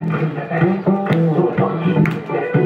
Thank you.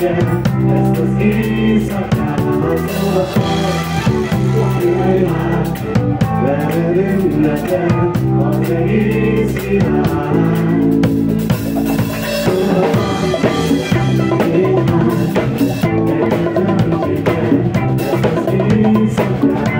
Nekem ezt az éjszakámat olasod Gondolj már, veled ünnepel az egész világ Én már, nekem történt az éjszakát